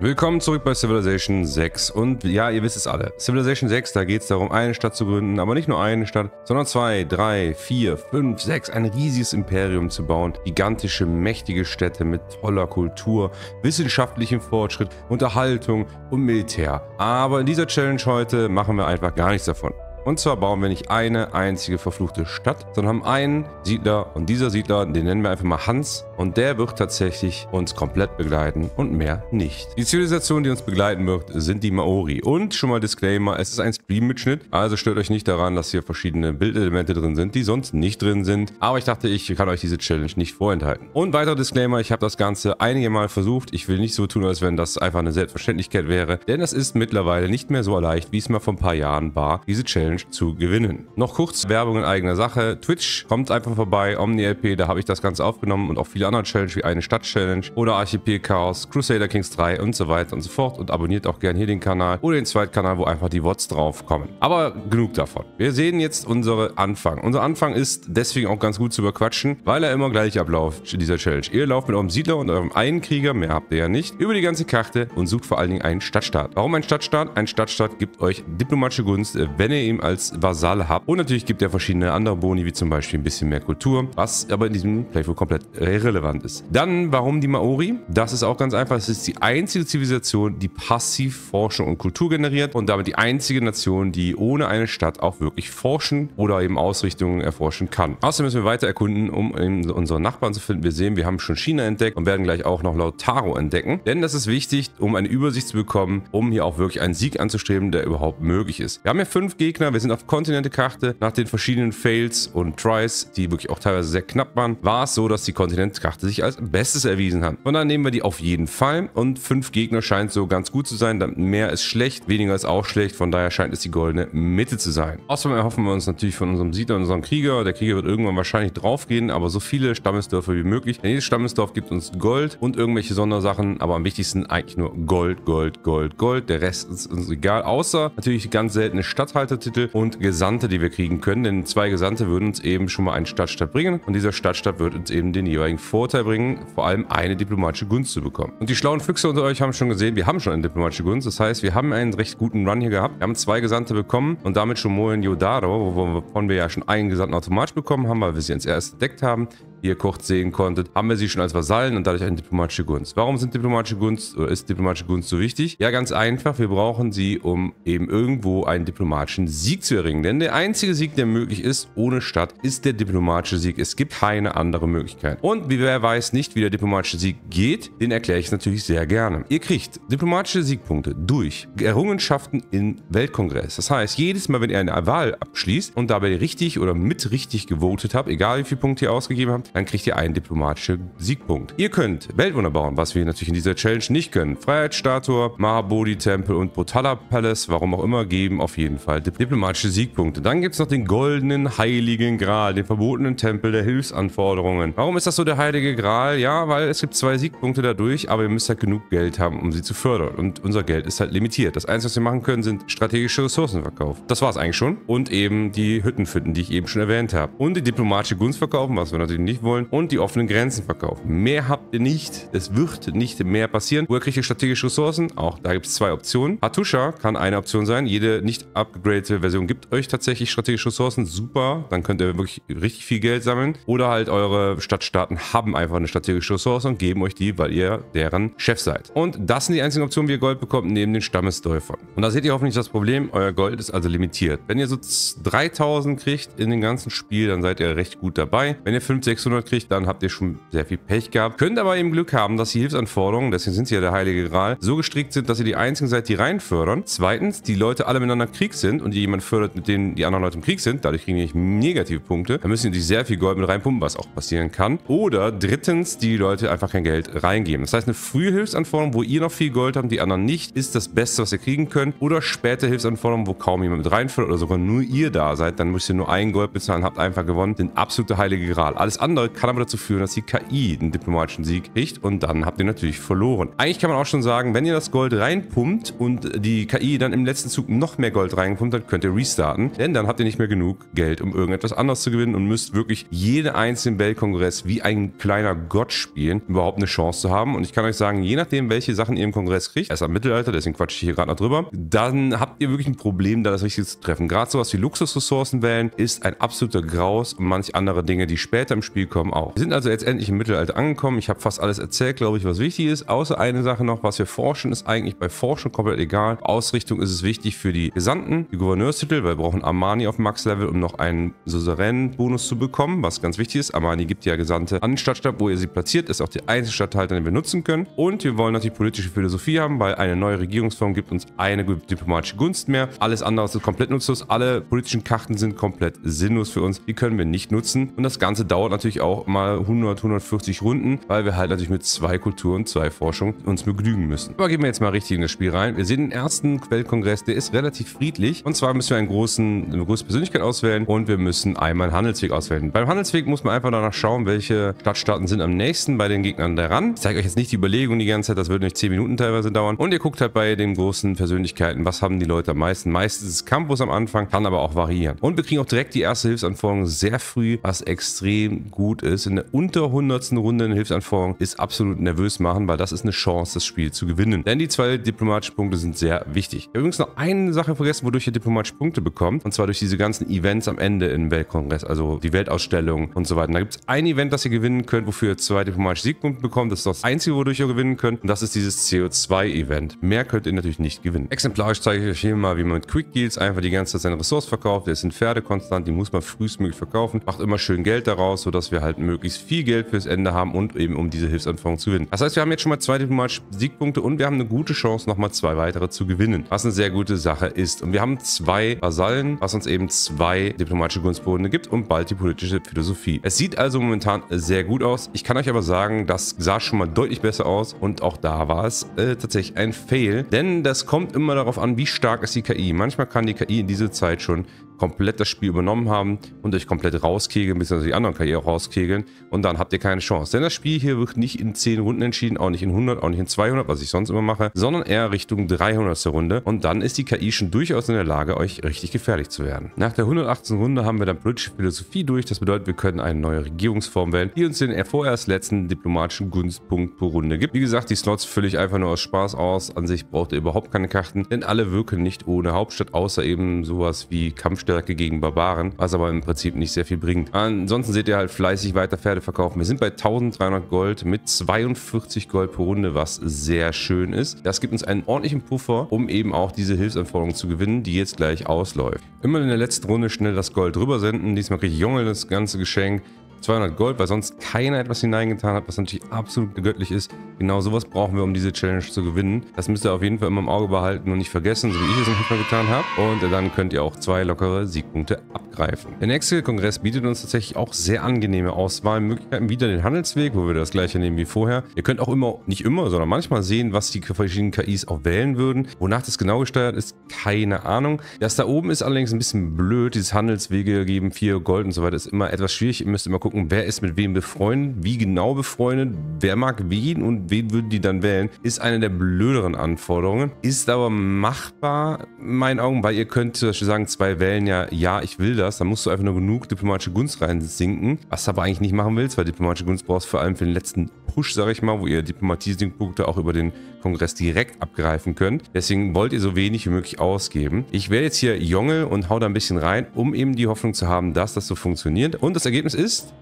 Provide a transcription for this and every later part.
Willkommen zurück bei Civilization 6 und ja, ihr wisst es alle. Civilization 6, da geht es darum, eine Stadt zu gründen, aber nicht nur eine Stadt, sondern zwei, drei, vier, fünf, sechs, ein riesiges Imperium zu bauen. Gigantische, mächtige Städte mit toller Kultur, wissenschaftlichem Fortschritt, Unterhaltung und Militär. Aber in dieser Challenge heute machen wir einfach gar nichts davon. Und zwar bauen wir nicht eine einzige verfluchte Stadt, sondern haben einen Siedler und dieser Siedler, den nennen wir einfach mal Hans und der wird tatsächlich uns komplett begleiten und mehr nicht. Die Zivilisation, die uns begleiten wird, sind die Maori. Und schon mal Disclaimer, es ist ein Stream-Mitschnitt, also stört euch nicht daran, dass hier verschiedene Bildelemente drin sind, die sonst nicht drin sind. Aber ich dachte, ich kann euch diese Challenge nicht vorenthalten. Und weiterer Disclaimer, ich habe das Ganze einige Mal versucht. Ich will nicht so tun, als wenn das einfach eine Selbstverständlichkeit wäre, denn es ist mittlerweile nicht mehr so leicht, wie es mal vor ein paar Jahren war, diese Challenge Challenge zu gewinnen. Noch kurz Werbung in eigener Sache. Twitch, kommt einfach vorbei, OmniLP, da habe ich das Ganze aufgenommen und auch viele andere Challenges wie eine Stadt-Challenge oder Archipel Chaos, Crusader Kings 3 und so weiter und so fort. Und abonniert auch gerne hier den Kanal oder den zweiten Kanal, wo einfach die Wots drauf kommen. Aber genug davon. Wir sehen jetzt unsere Anfang. Unser Anfang ist deswegen auch ganz gut zu überquatschen, weil er immer gleich abläuft dieser Challenge. Ihr lauft mit eurem Siedler und eurem einen Krieger, mehr habt ihr ja nicht, über die ganze Karte und sucht vor allen Dingen einen Stadtstaat. Warum ein Stadtstaat? Ein Stadtstaat gibt euch diplomatische Gunst, wenn ihr ihm als Vasall habt. Und natürlich gibt er verschiedene andere Boni, wie zum Beispiel ein bisschen mehr Kultur, was aber in diesem Playthrough komplett irrelevant ist. Dann, warum die Maori? Das ist auch ganz einfach. Es ist die einzige Zivilisation, die passiv Forschung und Kultur generiert und damit die einzige Nation, die ohne eine Stadt auch wirklich forschen oder eben Ausrichtungen erforschen kann. Außerdem müssen wir weiter erkunden, um unsere Nachbarn zu finden. Wir sehen, wir haben schon China entdeckt und werden gleich auch noch Lautaro entdecken. Denn das ist wichtig, um eine Übersicht zu bekommen, um hier auch wirklich einen Sieg anzustreben, der überhaupt möglich ist. Wir haben hier fünf Gegner. Wir sind auf Kontinentekarte. Nach den verschiedenen Fails und Tries, die wirklich auch teilweise sehr knapp waren, war es so, dass die Kontinentekarte sich als Bestes erwiesen hat. Und dann nehmen wir die auf jeden Fall. Und fünf Gegner scheint so ganz gut zu sein. Mehr ist schlecht, weniger ist auch schlecht. Von daher scheint es die goldene Mitte zu sein. Außerdem erhoffen wir uns natürlich von unserem Siedler und unserem Krieger. Der Krieger wird irgendwann wahrscheinlich draufgehen, aber so viele Stammesdörfer wie möglich. Denn jedes Stammesdorf gibt uns Gold und irgendwelche Sondersachen, aber am wichtigsten eigentlich nur Gold, Gold, Gold, Gold. Der Rest ist uns egal, außer natürlich ganz seltene Stadthaltertitel und Gesandte, die wir kriegen können, denn zwei Gesandte würden uns eben schon mal einen Stadtstaat bringen und dieser Stadtstaat wird uns eben den jeweiligen Vorteil bringen, vor allem eine diplomatische Gunst zu bekommen. Und die schlauen Füchse unter euch haben schon gesehen, wir haben schon eine diplomatische Gunst, das heißt, wir haben einen recht guten Run hier gehabt. Wir haben zwei Gesandte bekommen und damit schon Moen Yodaro, wovon wir ja schon einen Gesandten automatisch bekommen haben, weil wir sie als erstes entdeckt haben, ihr kurz sehen konntet, haben wir sie schon als Vasallen und dadurch eine diplomatische Gunst. Warum sind diplomatische Gunst oder ist diplomatische Gunst so wichtig? Ja, ganz einfach, wir brauchen sie, um eben irgendwo einen diplomatischen Sieg zu erringen. Denn der einzige Sieg, der möglich ist ohne Stadt, ist der diplomatische Sieg. Es gibt keine andere Möglichkeit. Und wie wer weiß nicht, wie der diplomatische Sieg geht, den erkläre ich natürlich sehr gerne. Ihr kriegt diplomatische Siegpunkte durch Errungenschaften im Weltkongress. Das heißt, jedes Mal, wenn ihr eine Wahl abschließt und dabei richtig oder mit richtig gewotet habt, egal wie viele Punkte ihr ausgegeben habt, dann kriegt ihr einen diplomatischen Siegpunkt. Ihr könnt Weltwunder bauen, was wir natürlich in dieser Challenge nicht können. Freiheitsstatue, Mahabodhi-Tempel und Botala Palace, warum auch immer, geben auf jeden Fall diplomatische Siegpunkte. Dann gibt es noch den goldenen Heiligen Gral, den verbotenen Tempel der Hilfsanforderungen. Warum ist das so der Heilige Gral? Ja, weil es gibt zwei Siegpunkte dadurch, aber ihr müsst halt genug Geld haben, um sie zu fördern. Und unser Geld ist halt limitiert. Das Einzige, was wir machen können, sind strategische Ressourcen verkaufen. Das war es eigentlich schon. Und eben die Hütten finden, die ich eben schon erwähnt habe. Und die diplomatische Gunst verkaufen, was wir natürlich nicht wollen und die offenen Grenzen verkaufen. Mehr habt ihr nicht. Es wird nicht mehr passieren. Woher kriegt ihr strategische Ressourcen? Auch da gibt es zwei Optionen. Hatusha kann eine Option sein. Jede nicht upgradete Version gibt euch tatsächlich strategische Ressourcen. Super. Dann könnt ihr wirklich richtig viel Geld sammeln. Oder halt eure Stadtstaaten haben einfach eine strategische Ressource und geben euch die, weil ihr deren Chef seid. Und das sind die einzigen Optionen, wie ihr Gold bekommt, neben den Stammesdörfern. Und da seht ihr hoffentlich das Problem. Euer Gold ist also limitiert. Wenn ihr so 3000 kriegt in dem ganzen Spiel, dann seid ihr recht gut dabei. Wenn ihr 500, 600 kriegt, dann habt ihr schon sehr viel Pech gehabt. Könnt aber eben Glück haben, dass die Hilfsanforderungen, deswegen sind sie ja der Heilige Gral, so gestrickt sind, dass ihr die einzigen seid, die reinfördern. Zweitens, die Leute alle miteinander Krieg sind und jemand fördert, mit denen die anderen Leute im Krieg sind. Dadurch kriegen die nicht negative Punkte. Da müssen die sehr viel Gold mit reinpumpen, was auch passieren kann. Oder drittens, die Leute einfach kein Geld reingeben. Das heißt, eine frühe Hilfsanforderung, wo ihr noch viel Gold habt, die anderen nicht, ist das Beste, was ihr kriegen könnt. Oder später Hilfsanforderungen, wo kaum jemand mit reinfördert oder sogar nur ihr da seid. Dann müsst ihr nur ein Gold bezahlen, habt einfach gewonnen. Den absolute Heilige Gral. Alles andere andere kann aber dazu führen, dass die KI einen diplomatischen Sieg kriegt und dann habt ihr natürlich verloren. Eigentlich kann man auch schon sagen, wenn ihr das Gold reinpumpt und die KI dann im letzten Zug noch mehr Gold reinpumpt, dann könnt ihr restarten, denn dann habt ihr nicht mehr genug Geld, um irgendetwas anderes zu gewinnen und müsst wirklich jeden einzelnen Weltkongress wie ein kleiner Gott spielen, überhaupt eine Chance zu haben. Und ich kann euch sagen, je nachdem, welche Sachen ihr im Kongress kriegt, erst am Mittelalter, deswegen quatsche ich hier gerade noch drüber, dann habt ihr wirklich ein Problem, da das Richtige zu treffen. Gerade sowas wie Luxusressourcen wählen ist ein absoluter Graus und manch andere Dinge, die später im Spiel kommen, auch. Wir sind also jetzt endlich im Mittelalter angekommen. Ich habe fast alles erzählt, glaube ich, was wichtig ist. Außer eine Sache noch, was wir forschen, ist eigentlich bei Forschen komplett egal. Ausrichtung ist es wichtig für die Gesandten, die Gouverneurstitel, weil wir brauchen Armani auf Max-Level, um noch einen souveränen Bonus zu bekommen, was ganz wichtig ist. Armani gibt ja Gesandte an den Stadtstab, wo ihr sie platziert, ist auch der einzige Stadthalter, den wir nutzen können. Und wir wollen natürlich politische Philosophie haben, weil eine neue Regierungsform gibt uns eine diplomatische Gunst mehr. Alles andere ist komplett nutzlos. Alle politischen Karten sind komplett sinnlos für uns. Die können wir nicht nutzen. Und das Ganze dauert natürlich auch mal 100, 140 Runden, weil wir halt natürlich mit zwei Kulturen, zwei Forschungen uns begnügen müssen. Aber gehen wir jetzt mal richtig in das Spiel rein. Wir sehen den ersten Quellkongress, der ist relativ friedlich. Und zwar müssen wir einen großen, eine große Persönlichkeit auswählen und wir müssen einmal einen Handelsweg auswählen. Beim Handelsweg muss man einfach danach schauen, welche Stadtstaaten sind am nächsten bei den Gegnern daran. Ich zeige euch jetzt nicht die Überlegung die ganze Zeit, das würde nicht 10 Minuten teilweise dauern. Und ihr guckt halt bei den großen Persönlichkeiten, was haben die Leute am meisten. Meistens ist Campus am Anfang, kann aber auch variieren. Und wir kriegen auch direkt die erste Hilfsanforderung sehr früh, was extrem gut ist. In der unter 100. Runde eine Hilfsanforderung ist absolut nervös machen, weil das ist eine Chance, das Spiel zu gewinnen. Denn die zwei diplomatischen Punkte sind sehr wichtig. Ich habe übrigens noch eine Sache vergessen, wodurch ihr diplomatische Punkte bekommt. Und zwar durch diese ganzen Events am Ende im Weltkongress, also die Weltausstellung und so weiter. Da gibt es ein Event, das ihr gewinnen könnt, wofür ihr zwei diplomatische Siegpunkte bekommt. Das ist das einzige, wodurch ihr gewinnen könnt. Und das ist dieses CO2-Event. Mehr könnt ihr natürlich nicht gewinnen. Exemplarisch zeige ich euch hier mal, wie man mit Quick Deals einfach die ganze Zeit seine Ressource verkauft. Es sind Pferde konstant, die muss man frühestmöglich verkaufen. Macht immer schön Geld daraus, sodass wir halt möglichst viel Geld fürs Ende haben und eben um diese Hilfsanforderung zu gewinnen. Das heißt, wir haben jetzt schon mal zwei diplomatische Siegpunkte und wir haben eine gute Chance, nochmal zwei weitere zu gewinnen. Was eine sehr gute Sache ist. Und wir haben zwei Vasallen, was uns eben zwei diplomatische Gunstbodene gibt und bald die politische Philosophie. Es sieht also momentan sehr gut aus. Ich kann euch aber sagen, das sah schon mal deutlich besser aus und auch da war es äh, tatsächlich ein Fail. Denn das kommt immer darauf an, wie stark ist die KI. Manchmal kann die KI in dieser Zeit schon komplett das Spiel übernommen haben und euch komplett rauskegeln, beziehungsweise die anderen Karriere rauskegeln und dann habt ihr keine Chance. Denn das Spiel hier wird nicht in 10 Runden entschieden, auch nicht in 100, auch nicht in 200, was ich sonst immer mache, sondern eher Richtung 300. Runde und dann ist die KI schon durchaus in der Lage, euch richtig gefährlich zu werden. Nach der 118. Runde haben wir dann politische Philosophie durch, das bedeutet, wir können eine neue Regierungsform wählen, die uns den vorerst letzten diplomatischen Gunstpunkt pro Runde gibt. Wie gesagt, die Slots fülle ich einfach nur aus Spaß aus, an sich braucht ihr überhaupt keine Karten, denn alle wirken nicht ohne Hauptstadt, außer eben sowas wie Kampfstärke gegen Barbaren, was aber im Prinzip nicht sehr viel bringt. Ansonsten seht ihr halt fleißig weiter Pferde verkaufen. Wir sind bei 1300 Gold mit 42 Gold pro Runde, was sehr schön ist. Das gibt uns einen ordentlichen Puffer, um eben auch diese Hilfsanforderung zu gewinnen, die jetzt gleich ausläuft. Immer in der letzten Runde schnell das Gold drüber senden. Diesmal kriege ich Junge das ganze Geschenk. 200 Gold, weil sonst keiner etwas hineingetan hat, was natürlich absolut göttlich ist. Genau sowas brauchen wir, um diese Challenge zu gewinnen. Das müsst ihr auf jeden Fall immer im Auge behalten und nicht vergessen, so wie ich es im Mal getan habe. Und dann könnt ihr auch zwei lockere Siegpunkte abgreifen. Der nächste Kongress bietet uns tatsächlich auch sehr angenehme Auswahlmöglichkeiten. Wieder den Handelsweg, wo wir das gleiche nehmen wie vorher. Ihr könnt auch immer, nicht immer, sondern manchmal sehen, was die verschiedenen KIs auch wählen würden. Wonach das genau gesteuert ist, keine Ahnung. Das da oben ist allerdings ein bisschen blöd. Dieses Handelswege geben vier Gold und so weiter ist immer etwas schwierig. Ihr müsst immer gucken, gucken, wer ist mit wem befreundet, wie genau befreundet, wer mag wen und wen würden die dann wählen, ist eine der blöderen Anforderungen. Ist aber machbar, in meinen Augen, weil ihr könnt zum Beispiel sagen, zwei wählen ja, ja, ich will das, dann musst du einfach nur genug diplomatische Gunst reinsinken, was du aber eigentlich nicht machen willst, weil diplomatische Gunst brauchst du vor allem für den letzten Push, sag ich mal, wo ihr Diplomatie-Punkte auch über den Kongress direkt abgreifen könnt. Deswegen wollt ihr so wenig wie möglich ausgeben. Ich wähle jetzt hier Jonge und hau da ein bisschen rein, um eben die Hoffnung zu haben, dass das so funktioniert. Und das Ergebnis ist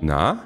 na?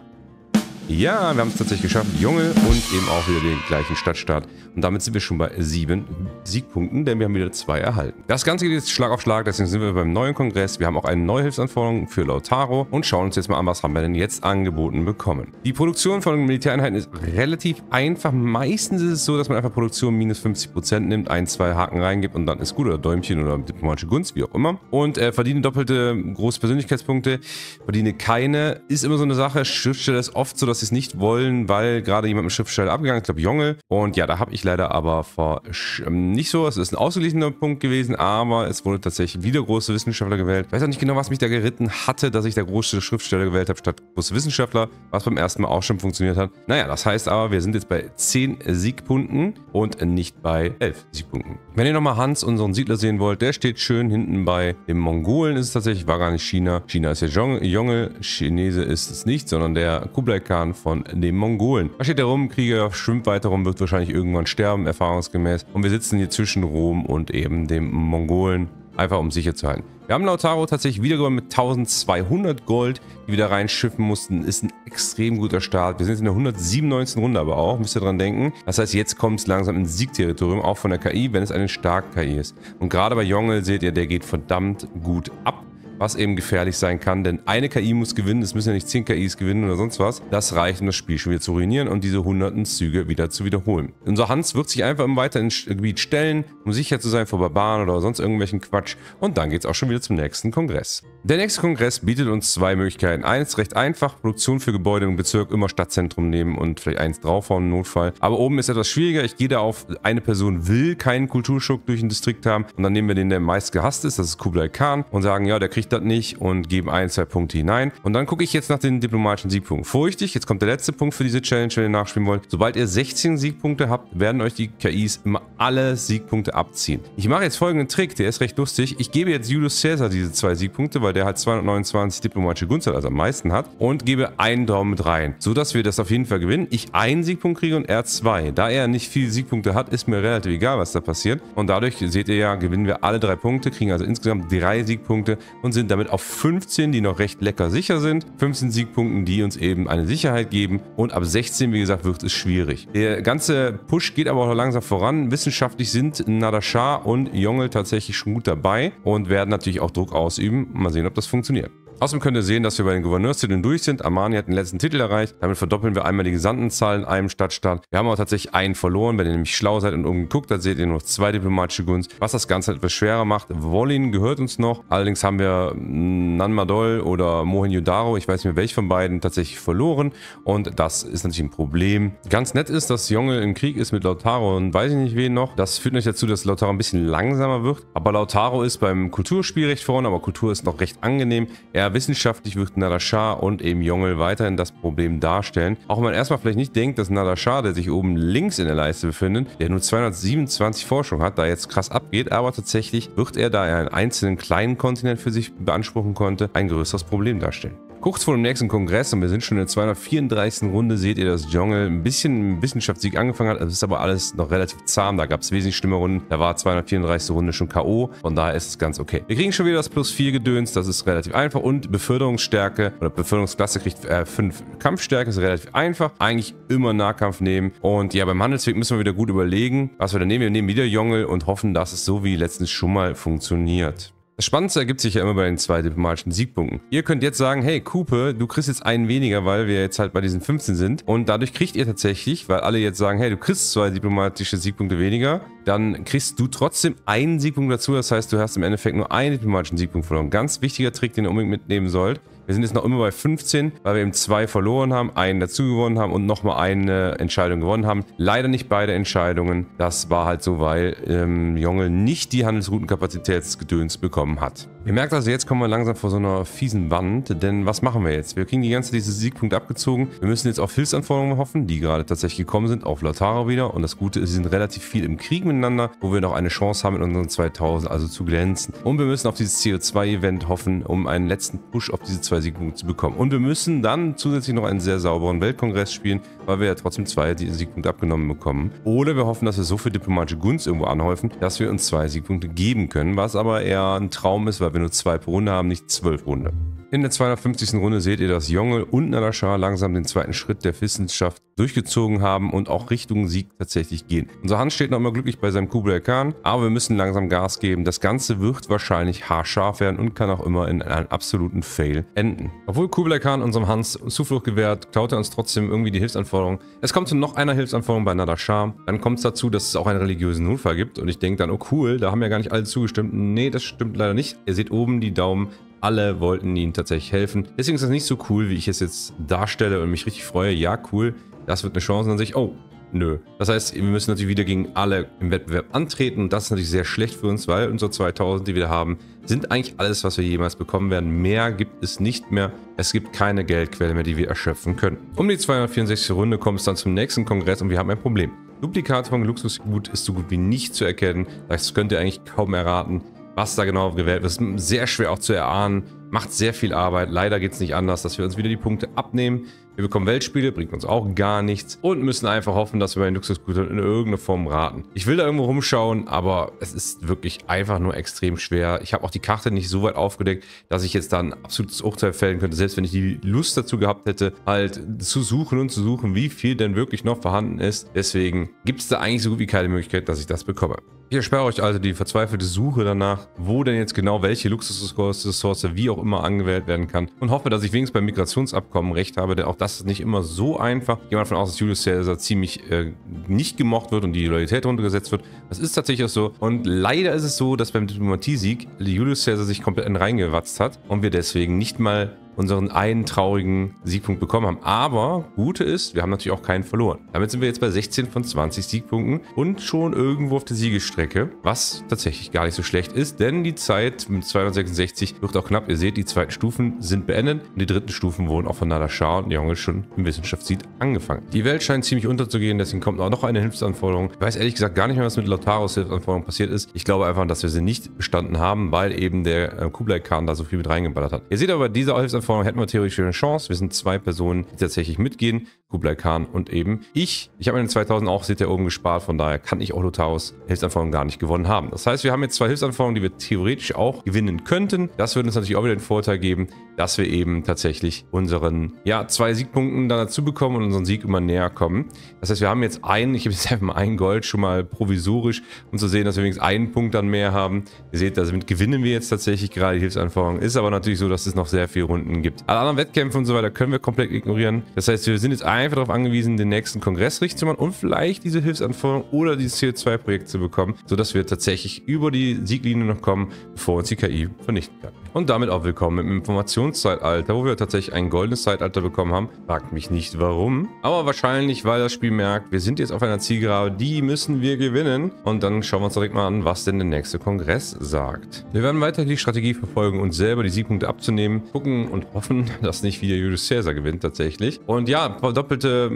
Ja, wir haben es tatsächlich geschafft. Junge und eben auch wieder den gleichen Stadtstart. Und damit sind wir schon bei sieben Siegpunkten, denn wir haben wieder zwei erhalten. Das Ganze geht jetzt Schlag auf Schlag, deswegen sind wir beim neuen Kongress. Wir haben auch eine neue Hilfsanforderung für Lautaro und schauen uns jetzt mal an, was haben wir denn jetzt angeboten bekommen. Die Produktion von Militäreinheiten ist relativ einfach. Meistens ist es so, dass man einfach Produktion minus 50% nimmt, ein, zwei Haken reingibt und dann ist gut oder Däumchen oder diplomatische Gunst, wie auch immer. Und äh, verdiene doppelte große Persönlichkeitspunkte, verdiene keine. Ist immer so eine Sache. Schriftsteller ist oft so, dass sie es nicht wollen, weil gerade jemand mit Schriftsteller abgegangen ist, ich glaube Jonge. Und ja, da habe ich leider aber vor ähm, nicht so, es ist ein ausgeglichener Punkt gewesen, aber es wurde tatsächlich wieder große Wissenschaftler gewählt. Ich weiß auch nicht genau, was mich da geritten hatte, dass ich da große Schriftsteller gewählt habe statt große Wissenschaftler, was beim ersten Mal auch schon funktioniert hat. Naja, das heißt aber, wir sind jetzt bei 10 Siegpunkten und nicht bei 11 Siegpunkten. Wenn ihr nochmal Hans, unseren Siedler, sehen wollt, der steht schön hinten bei den Mongolen, ist es tatsächlich, war gar nicht China. China ist ja Jonge, Chinese ist es nicht, sondern der Kublai Khan von den Mongolen. Da steht er rum, Krieger schwimmt weiter rum, wird wahrscheinlich irgendwann sterben, erfahrungsgemäß. Und wir sitzen hier zwischen Rom und eben dem Mongolen, einfach um sicher zu halten. Wir haben Lautaro tatsächlich wieder gewonnen mit 1200 Gold, die wir da reinschiffen mussten. Ist ein extrem guter Start. Wir sind jetzt in der 197. Runde aber auch, müsst ihr dran denken. Das heißt, jetzt kommt es langsam ins Siegterritorium, auch von der KI, wenn es eine starke KI ist. Und gerade bei Jongel seht ihr, der geht verdammt gut ab was eben gefährlich sein kann, denn eine KI muss gewinnen, es müssen ja nicht 10 KIs gewinnen oder sonst was. Das reicht, um das Spiel schon wieder zu ruinieren und diese hunderten Züge wieder zu wiederholen. Unser Hans wird sich einfach im weiteren Gebiet stellen, um sicher zu sein vor Barbaren oder sonst irgendwelchen Quatsch und dann geht es auch schon wieder zum nächsten Kongress. Der nächste Kongress bietet uns zwei Möglichkeiten. Eins recht einfach, Produktion für Gebäude im Bezirk immer Stadtzentrum nehmen und vielleicht eins draufhauen im Notfall. Aber oben ist etwas schwieriger. Ich gehe da auf, eine Person will keinen Kulturschock durch den Distrikt haben und dann nehmen wir den, der meist gehasst ist, das ist Kublai Khan und sagen, ja, der kriegt das nicht und geben ein, zwei Punkte hinein. Und dann gucke ich jetzt nach den diplomatischen Siegpunkten. Furchtig, jetzt kommt der letzte Punkt für diese Challenge, wenn ihr nachspielen wollt. Sobald ihr 16 Siegpunkte habt, werden euch die KIs immer alle Siegpunkte abziehen. Ich mache jetzt folgenden Trick, der ist recht lustig. Ich gebe jetzt Julius Caesar diese zwei Siegpunkte, weil weil der halt 229 diplomatische Gunst also am meisten hat, und gebe einen Daumen mit rein, sodass wir das auf jeden Fall gewinnen. Ich einen Siegpunkt kriege und er zwei. Da er nicht viele Siegpunkte hat, ist mir relativ egal, was da passiert. Und dadurch, seht ihr ja, gewinnen wir alle drei Punkte, kriegen also insgesamt drei Siegpunkte und sind damit auf 15, die noch recht lecker sicher sind. 15 Siegpunkten, die uns eben eine Sicherheit geben. Und ab 16, wie gesagt, wird es schwierig. Der ganze Push geht aber auch langsam voran. Wissenschaftlich sind Nadashar und Jongel tatsächlich schon gut dabei und werden natürlich auch Druck ausüben. Mal sehen, sehen, ob das funktioniert. Außerdem könnt ihr sehen, dass wir bei den Gouverneurstiteln durch sind. Armani hat den letzten Titel erreicht. Damit verdoppeln wir einmal die Gesandtenzahl in einem Stadtstaat. Wir haben aber tatsächlich einen verloren. Wenn ihr nämlich schlau seid und oben guckt, dann seht ihr noch zwei diplomatische Gunst, was das Ganze etwas schwerer macht. Wolin gehört uns noch. Allerdings haben wir Nanmadol oder Mohenjo-Daro, ich weiß nicht mehr welch von beiden, tatsächlich verloren. Und das ist natürlich ein Problem. Ganz nett ist, dass Jonge im Krieg ist mit Lautaro und weiß ich nicht wen noch. Das führt natürlich dazu, dass Lautaro ein bisschen langsamer wird. Aber Lautaro ist beim Kulturspiel recht vorne, aber Kultur ist noch recht angenehm. Er wissenschaftlich wird Nadashar und eben Jongel weiterhin das Problem darstellen. Auch wenn man erstmal vielleicht nicht denkt, dass Nadashar, der sich oben links in der Leiste befindet, der nur 227 Forschung hat, da jetzt krass abgeht, aber tatsächlich wird er, da er einen einzelnen kleinen Kontinent für sich beanspruchen konnte, ein größeres Problem darstellen. Kurz vor dem nächsten Kongress, und wir sind schon in der 234. Runde, seht ihr, dass Jongle ein bisschen Wissenschaftssieg angefangen hat. Es ist aber alles noch relativ zahm. Da gab es wesentlich schlimme Runden. Da war 234. Runde schon K.O. Von daher ist es ganz okay. Wir kriegen schon wieder das Plus 4 Gedöns. Das ist relativ einfach. Und Beförderungsstärke oder Beförderungsklasse kriegt 5 äh, Kampfstärke. Ist relativ einfach. Eigentlich immer Nahkampf nehmen. Und ja, beim Handelsweg müssen wir wieder gut überlegen, was wir da nehmen. Wir nehmen wieder Jongle und hoffen, dass es so wie letztens schon mal funktioniert. Das Spannendste ergibt sich ja immer bei den zwei diplomatischen Siegpunkten. Ihr könnt jetzt sagen, hey Kupe, du kriegst jetzt einen weniger, weil wir jetzt halt bei diesen 15 sind. Und dadurch kriegt ihr tatsächlich, weil alle jetzt sagen, hey, du kriegst zwei diplomatische Siegpunkte weniger, dann kriegst du trotzdem einen Siegpunkt dazu. Das heißt, du hast im Endeffekt nur einen diplomatischen Siegpunkt verloren. Ganz wichtiger Trick, den ihr unbedingt mitnehmen sollt. Wir sind jetzt noch immer bei 15, weil wir eben zwei verloren haben, einen dazu gewonnen haben und nochmal eine Entscheidung gewonnen haben. Leider nicht beide Entscheidungen. Das war halt so, weil ähm, Jongel nicht die Handelsroutenkapazitätsgedöns bekommen hat. Ihr merkt also, jetzt kommen wir langsam vor so einer fiesen Wand, denn was machen wir jetzt? Wir kriegen die ganze diese Siegpunkte abgezogen. Wir müssen jetzt auf Hilfsanforderungen hoffen, die gerade tatsächlich gekommen sind, auf Latara wieder. Und das Gute ist, sie sind relativ viel im Krieg miteinander, wo wir noch eine Chance haben, in unseren 2000 also zu glänzen. Und wir müssen auf dieses CO2-Event hoffen, um einen letzten Push auf diese zwei Siegpunkte zu bekommen. Und wir müssen dann zusätzlich noch einen sehr sauberen Weltkongress spielen, weil wir ja trotzdem zwei Siegpunkte abgenommen bekommen. Oder wir hoffen, dass wir so viel diplomatische Gunst irgendwo anhäufen, dass wir uns zwei Siegpunkte geben können, was aber eher ein Traum ist, weil wir nur zwei pro Runde haben, nicht zwölf Runde. In der 250. Runde seht ihr, dass Jongel und Nadashar langsam den zweiten Schritt der Wissenschaft durchgezogen haben und auch Richtung Sieg tatsächlich gehen. Unser Hans steht noch immer glücklich bei seinem Kublai Khan, aber wir müssen langsam Gas geben. Das Ganze wird wahrscheinlich haarscharf werden und kann auch immer in einem absoluten Fail enden. Obwohl Kublai Khan unserem Hans Zuflucht gewährt, klaut er uns trotzdem irgendwie die Hilfsanforderung. Es kommt zu noch einer Hilfsanforderung bei Nadashar. Dann kommt es dazu, dass es auch einen religiösen Notfall gibt und ich denke dann, oh cool, da haben ja gar nicht alle zugestimmt. Nee, das stimmt leider nicht. Ihr seht oben die Daumen alle wollten ihnen tatsächlich helfen. Deswegen ist das nicht so cool, wie ich es jetzt darstelle und mich richtig freue. Ja, cool, das wird eine Chance. Und dann sehe ich, oh, Nö. Das heißt, wir müssen natürlich wieder gegen alle im Wettbewerb antreten und das ist natürlich sehr schlecht für uns, weil unsere 2000, die wir haben, sind eigentlich alles, was wir jemals bekommen werden. Mehr gibt es nicht mehr. Es gibt keine Geldquelle mehr, die wir erschöpfen können. Um die 264. Runde kommt es dann zum nächsten Kongress und wir haben ein Problem. Duplikat von Luxusgut ist so gut wie nicht zu erkennen. Das könnt ihr eigentlich kaum erraten, was da genau gewählt wird. Ist sehr schwer auch zu erahnen. Macht sehr viel Arbeit. Leider geht es nicht anders, dass wir uns wieder die Punkte abnehmen. Wir bekommen Weltspiele, bringt uns auch gar nichts und müssen einfach hoffen, dass wir bei den Luxusgütern in irgendeiner Form raten. Ich will da irgendwo rumschauen, aber es ist wirklich einfach nur extrem schwer. Ich habe auch die Karte nicht so weit aufgedeckt, dass ich jetzt da ein absolutes Urteil fällen könnte, selbst wenn ich die Lust dazu gehabt hätte, halt zu suchen und zu suchen, wie viel denn wirklich noch vorhanden ist. Deswegen gibt es da eigentlich so gut wie keine Möglichkeit, dass ich das bekomme. Ich erspare euch also die verzweifelte Suche danach, wo denn jetzt genau welche Luxusressource wie auch immer angewählt werden kann und hoffe, dass ich wenigstens beim Migrationsabkommen recht habe, denn auch das ist nicht immer so einfach. Ich gehe mal davon aus, dass Julius Caesar ziemlich äh, nicht gemocht wird und die Loyalität runtergesetzt wird. Das ist tatsächlich auch so. Und leider ist es so, dass beim Diplomatiesieg Julius Caesar sich komplett in reingewatzt hat und wir deswegen nicht mal unseren einen traurigen Siegpunkt bekommen haben. Aber Gute ist, wir haben natürlich auch keinen verloren. Damit sind wir jetzt bei 16 von 20 Siegpunkten und schon irgendwo auf der Siegestrecke, was tatsächlich gar nicht so schlecht ist, denn die Zeit mit 266 wird auch knapp. Ihr seht, die zweiten Stufen sind beendet und die dritten Stufen wurden auch von Nada Shah und Jonge schon im Wissenschaftssieg angefangen. Die Welt scheint ziemlich unterzugehen, deswegen kommt auch noch eine Hilfsanforderung. Ich weiß ehrlich gesagt gar nicht mehr, was mit Lautaros Hilfsanforderung passiert ist. Ich glaube einfach, dass wir sie nicht bestanden haben, weil eben der äh, Kublai Khan da so viel mit reingeballert hat. Ihr seht aber, diese Hilfsanforderung Anforderungen hätten wir theoretisch eine Chance. Wir sind zwei Personen, die tatsächlich mitgehen. Kublai Khan und eben ich. Ich habe in den 2000 auch, seht ihr oben gespart, von daher kann ich auch Lotaros Hilfsanforderungen gar nicht gewonnen haben. Das heißt, wir haben jetzt zwei Hilfsanforderungen, die wir theoretisch auch gewinnen könnten. Das würde uns natürlich auch wieder den Vorteil geben, dass wir eben tatsächlich unseren, ja, zwei Siegpunkten dann dazu bekommen und unseren Sieg immer näher kommen. Das heißt, wir haben jetzt einen, ich habe jetzt einfach mal ein Gold schon mal provisorisch, um zu sehen, dass wir wenigstens einen Punkt dann mehr haben. Ihr seht, damit gewinnen wir jetzt tatsächlich gerade die Hilfsanforderung. Ist aber natürlich so, dass es noch sehr viele Runden gibt. Alle anderen Wettkämpfe und so weiter können wir komplett ignorieren. Das heißt, wir sind jetzt einfach darauf angewiesen, den nächsten Kongress richtig zu machen und vielleicht diese Hilfsanforderung oder dieses CO2-Projekt zu bekommen, sodass wir tatsächlich über die Sieglinie noch kommen, bevor uns die KI vernichten kann. Und damit auch willkommen im Informationszeitalter, wo wir tatsächlich ein goldenes Zeitalter bekommen haben. Fragt mich nicht warum, aber wahrscheinlich, weil das Spiel merkt, wir sind jetzt auf einer Zielgerade, die müssen wir gewinnen. Und dann schauen wir uns direkt mal an, was denn der nächste Kongress sagt. Wir werden weiter die Strategie verfolgen, uns selber die Siegpunkte abzunehmen, gucken und hoffen, dass nicht wieder Julius Caesar gewinnt tatsächlich. Und ja, verdoppelte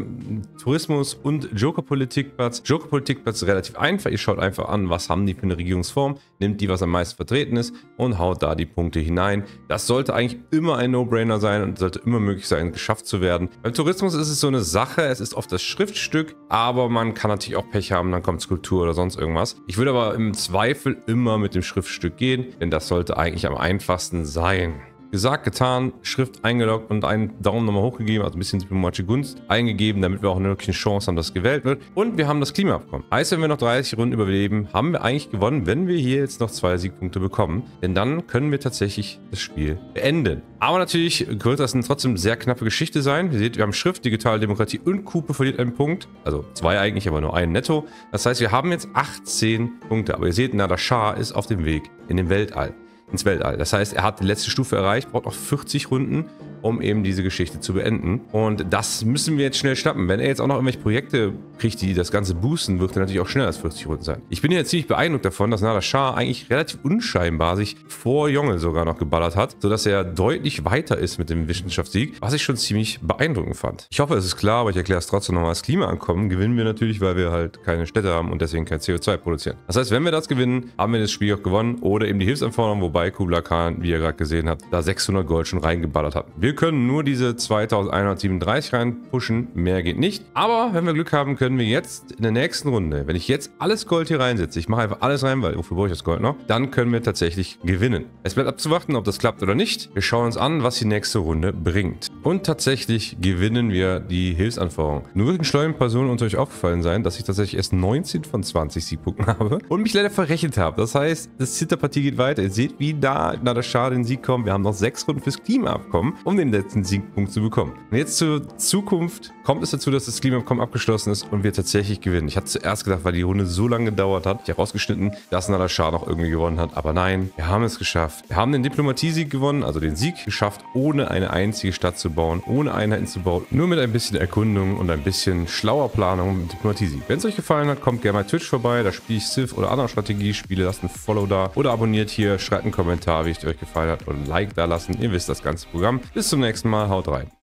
Tourismus und Joker-Politikplatz. Joker-Politikplatz relativ einfach. Ihr schaut einfach an, was haben die für eine Regierungsform, nimmt die, was am meisten vertreten ist und haut da die Punkte hinein. Das sollte eigentlich immer ein No-Brainer sein und sollte immer möglich sein, geschafft zu werden. Beim Tourismus ist es so eine Sache, es ist oft das Schriftstück, aber man kann natürlich auch Pech haben, dann kommt Skulptur oder sonst irgendwas. Ich würde aber im Zweifel immer mit dem Schriftstück gehen, denn das sollte eigentlich am einfachsten sein. Gesagt, getan, Schrift eingeloggt und einen Daumen nochmal hochgegeben, also ein bisschen diplomatische Gunst eingegeben, damit wir auch eine wirkliche Chance haben, dass gewählt wird. Und wir haben das Klimaabkommen. Heißt, wenn wir noch 30 Runden überleben, haben wir eigentlich gewonnen, wenn wir hier jetzt noch zwei Siegpunkte bekommen. Denn dann können wir tatsächlich das Spiel beenden. Aber natürlich wird das eine trotzdem sehr knappe Geschichte sein. Ihr seht, wir haben Schrift, digitale Demokratie und Kupe verliert einen Punkt. Also zwei eigentlich, aber nur einen netto. Das heißt, wir haben jetzt 18 Punkte. Aber ihr seht, Nada Shah ist auf dem Weg in den Weltall ins Weltall. Das heißt, er hat die letzte Stufe erreicht, braucht noch 40 Runden um eben diese Geschichte zu beenden. Und das müssen wir jetzt schnell schnappen. Wenn er jetzt auch noch irgendwelche Projekte kriegt, die das Ganze boosten, wird er natürlich auch schneller als 40 Runden sein. Ich bin jetzt ziemlich beeindruckt davon, dass Nada Shah eigentlich relativ unscheinbar sich vor Jonge sogar noch geballert hat, sodass er deutlich weiter ist mit dem Wissenschaftssieg, was ich schon ziemlich beeindruckend fand. Ich hoffe, es ist klar, aber ich erkläre es trotzdem nochmal. Das Klimaankommen gewinnen wir natürlich, weil wir halt keine Städte haben und deswegen kein CO2 produzieren. Das heißt, wenn wir das gewinnen, haben wir das Spiel auch gewonnen oder eben die Hilfsanforderung, wobei Kubla Khan, wie ihr gerade gesehen habt, da 600 Gold schon reingeballert hat. Wir können nur diese 2137 reinpushen. Mehr geht nicht. Aber wenn wir Glück haben, können wir jetzt in der nächsten Runde, wenn ich jetzt alles Gold hier reinsetze, ich mache einfach alles rein, weil wofür brauche ich das Gold noch, dann können wir tatsächlich gewinnen. Es bleibt abzuwarten, ob das klappt oder nicht. Wir schauen uns an, was die nächste Runde bringt. Und tatsächlich gewinnen wir die Hilfsanforderung. Nur wird den schlauen Personen unter euch aufgefallen sein, dass ich tatsächlich erst 19 von 20 Siegpunkten habe und mich leider verrechnet habe. Das heißt, das Zitterpartie geht weiter. Ihr seht, wie da nach der Schade den Sieg kommt. Wir haben noch sechs Runden fürs Klimaabkommen, um den letzten Siegpunkt zu bekommen. Und jetzt zur Zukunft kommt es dazu, dass das Klimacom abgeschlossen ist und wir tatsächlich gewinnen. Ich hatte zuerst gedacht, weil die Runde so lange gedauert hat, ich habe rausgeschnitten, dass Nadashar noch irgendwie gewonnen hat. Aber nein, wir haben es geschafft. Wir haben den Diplomatiesieg gewonnen, also den Sieg geschafft, ohne eine einzige Stadt zu bauen, ohne Einheiten zu bauen, nur mit ein bisschen Erkundung und ein bisschen schlauer Planung mit Diplomatiesieg. Wenn es euch gefallen hat, kommt gerne mal Twitch vorbei, da spiele ich Civ oder andere Strategiespiele, lasst ein Follow da oder abonniert hier, schreibt einen Kommentar, wie es euch gefallen hat und ein Like da lassen. Ihr wisst das ganze Programm. Bis zum nächsten Mal, haut rein.